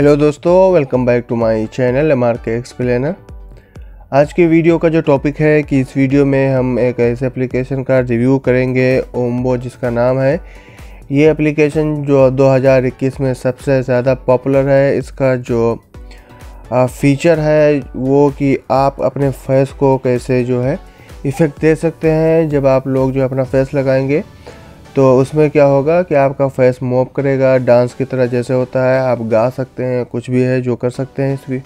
Hello दोस्तों welcome back to my channel M R K explainer आज के video का जो टॉपिक है कि इस वीडियो में हम एक ऐसे एप्लीकेशन का रिव्यू करेंगे ओम्बो जिसका नाम है। ये एप्लीकेशन जो 2021 में सबसे ज़्यादा पॉपुलर है, इसका जो फीचर है वो कि आप अपने फेस को कैसे जो है इफ़ेक्ट दे सकते हैं जब आप लोग जो अपना फेस लगाएँगे। तो उसमें क्या होगा कि आपका फेस मूव करेगा, डांस की तरह जैसे होता है, आप गा सकते हैं, कुछ भी है जो कर सकते हैं इस भी।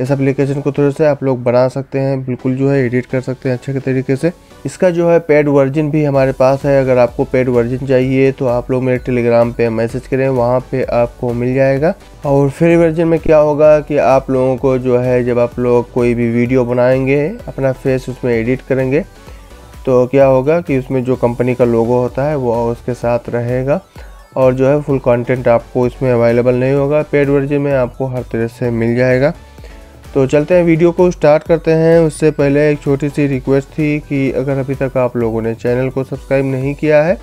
इस एप्लीकेशन को थोड़े से आप लोग बना सकते हैं, बिल्कुल जो है एडिट कर सकते हैं अच्छे तरीके से। इसका जो है पेड वर्जन भी हमारे पास है, अगर आपको पेड वर्जन चाहिए तो आप लोग मेरे टेलीग्राम पे मैसेज करें, वहाँ पे आपको मिल जाएगा। और फ्री वर्जन में क्या होगा कि आप लोगों को जो है जब आप लोग कोई भी वीडियो बनाएँगे, अपना फेस उसमें एडिट करेंगे तो क्या होगा कि उसमें जो कंपनी का लोगो होता है, वो उसके साथ रहेगा। और जो है फुल कंटेंट आपको इसमें अवेलेबल नहीं होगा। पेड वर्जन में आपको हर तरह से मिल जाएगा। तो चलते हैं वीडियो को स्टार्ट करते हैं। उससे पहले एक छोटी सी रिक्वेस्ट थी कि अगर अभी तक आप लोगों ने चैनल को सब्सक्राइब नहीं किया है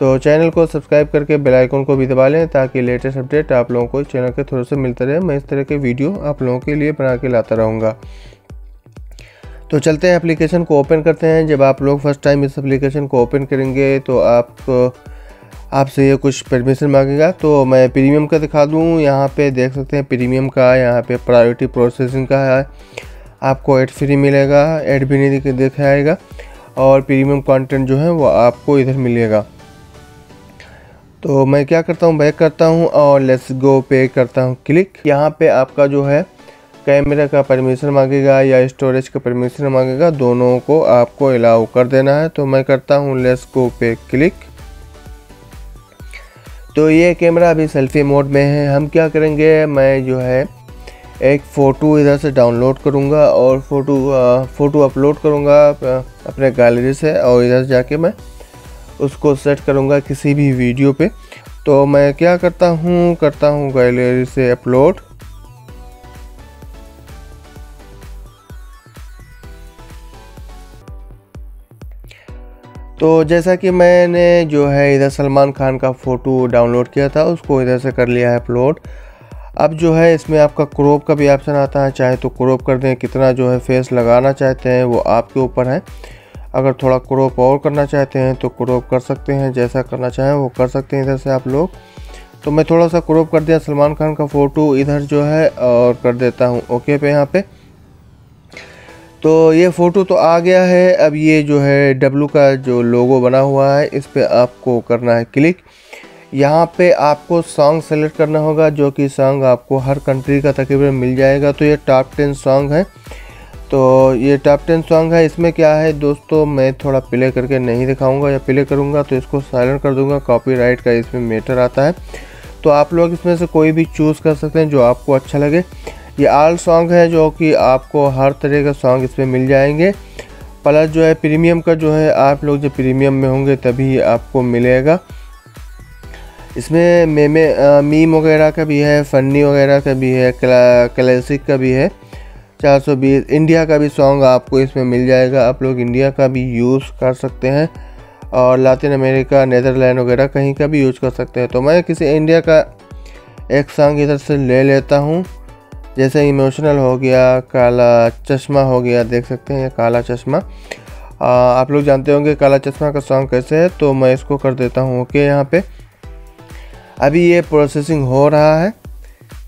तो चैनल को सब्सक्राइब करके बेल आइकन को भी दबा लें ताकि लेटेस्ट अपडेट आप लोगों को चैनल के थ्रू से मिलते रहे। मैं इस तरह के वीडियो आप लोगों के लिए बना के लाता रहूँगा। तो चलते हैं एप्लीकेशन को ओपन करते हैं। जब आप लोग फ़र्स्ट टाइम इस एप्लीकेशन को ओपन करेंगे तो आप, आपसे ये कुछ परमिशन मांगेगा। तो मैं प्रीमियम का दिखा दूँ। यहाँ पे देख सकते हैं प्रीमियम का, यहाँ पे प्रायोरिटी प्रोसेसिंग का है। आपको एड फ्री मिलेगा एड भी नहीं दिखाएगा और प्रीमियम कंटेंट जो है, वो आपको इधर मिलेगा। तो मैं क्या करता हूँ? बैक करता हूँ और लेट्स गो पे करता हूँ। क्लिक यहाँ पे आपका जो है कैमरे का परमिशन मांगेगा या स्टोरेज का परमिशन मांगेगा, दोनों को आपको अलाउ कर देना है। तो मैं करता हूँ लेस को पे क्लिक तो ये कैमरा अभी सेल्फी मोड में है। हम क्या करेंगे, मैं जो है एक फ़ोटो इधर से डाउनलोड करूँगा और फ़ोटो फ़ोटो अपलोड करूँगा अपने गैलरी से और इधर जाके मैं उसको सेट करूँगा किसी भी वीडियो पे। तो मैं क्या करता हूँ करता हूँ गैलरी से अपलोड तो जैसा कि मैंने जो है इधर सलमान खान का फ़ोटो डाउनलोड किया था, उसको इधर से कर लिया है अपलोड। अब जो है इसमें आपका क्रॉप का भी ऑप्शन आता है, चाहे तो क्रॉप कर दें, कितना जो है फेस लगाना चाहते हैं, वो आपके ऊपर है। अगर थोड़ा क्रॉप और करना चाहते हैं तो क्रॉप कर सकते हैं, जैसा करना चाहें, वो कर सकते हैं इधर से आप लोग। तो मैं थोड़ा सा क्रॉप कर दिया सलमान खान का फ़ोटो, इधर जो है, और कर देता हूँ ओके पे यहाँ पे। तो ये फ़ोटो तो आ गया है। अब ये जो है डब्लू का जो लोगो बना हुआ है, इस पर आपको करना है क्लिक। यहाँ पे आपको सॉन्ग सेलेक्ट करना होगा, जो कि सॉन्ग आपको हर कंट्री का तकरीबन मिल जाएगा। तो ये टॉप टेन सॉन्ग है। तो ये टॉप टेन सॉन्ग है। इसमें क्या है दोस्तों, मैं थोड़ा प्ले करके नहीं दिखाऊँगा या प्ले करूँगा तो इसको साइलेंट कर दूँगा। कॉपीराइट का इसमें मेटर आता है। तो आप लोग इसमें से कोई भी चूज़ कर सकते हैं, जो आपको अच्छा लगे। ये आल सॉन्ग है जो कि आपको हर तरह का सॉन्ग इसमें मिल जाएँगे। प्लस जो है प्रीमियम का जो है, आप लोग जब प्रीमियम में होंगे तभी आपको मिलेगा। इसमें मेमे मीम वगैरह का भी है फ़नी वगैरह का भी है क्लासिक का भी है। 420 इंडिया का भी सॉन्ग आपको इसमें मिल जाएगा। आप लोग इंडिया का भी यूज़ कर सकते हैं और लातिन अमेरिका, नैदरलैंड वगैरह कहीं का भी यूज़ कर सकते हैं। तो मैं किसी इंडिया का एक सॉन्ग इधर से ले लेता हूँ। जैसे इमोशनल हो गया काला चश्मा हो गया देख सकते हैं काला चश्मा। आ, आप लोग जानते होंगे काला चश्मा का सॉन्ग कैसे है तो मैं इसको कर देता हूँ ओके यहाँ पे। अभी ये प्रोसेसिंग हो रहा है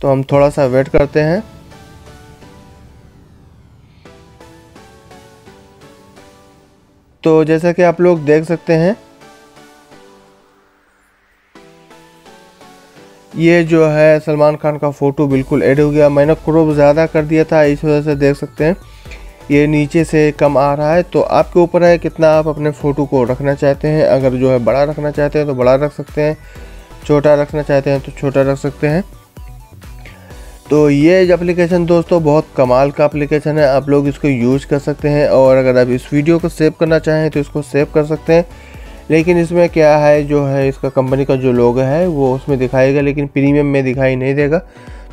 तो हम थोड़ा सा वेट करते हैं। तो जैसा कि आप लोग देख सकते हैं ये जो है सलमान खान का फ़ोटो बिल्कुल ऐड हो गया। मैंने क्रोप ज़्यादा कर दिया था, इस वजह से देख सकते हैं। ये नीचे से कम आ रहा है तो आपके ऊपर है कितना आप अपने फ़ोटो को रखना चाहते हैं। अगर जो है बड़ा रखना चाहते हैं तो बड़ा रख सकते हैं। छोटा रखना चाहते हैं तो छोटा रख सकते हैं। तो ये एप्लीकेशन दोस्तों, बहुत कमाल का एप्लीकेशन है। आप लोग इसको यूज़ कर सकते हैं, और अगर आप इस वीडियो को सेव करना चाहें तो इसको सेव कर सकते हैं। लेकिन इसमें क्या है, जो है, इसका कंपनी का जो लोगो है, वो उसमें दिखाएगा, लेकिन प्रीमियम में दिखाई नहीं देगा।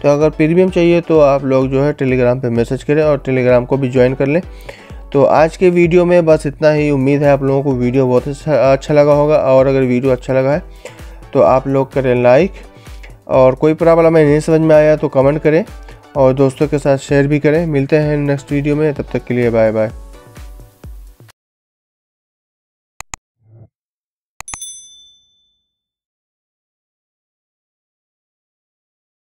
तो अगर प्रीमियम चाहिए तो आप लोग जो है टेलीग्राम पे मैसेज करें और टेलीग्राम को भी ज्वाइन कर लें। तो आज के वीडियो में बस इतना ही। उम्मीद है आप लोगों को वीडियो बहुत अच्छा अच्छा लगा होगा, और अगर वीडियो अच्छा लगा है तो आप लोग करें लाइक और कोई प्रॉब्लम है नहीं समझ में आया तो कमेंट करें, और दोस्तों के साथ शेयर भी करें। मिलते हैं नेक्स्ट वीडियो में। तब तक के लिए बाय बाय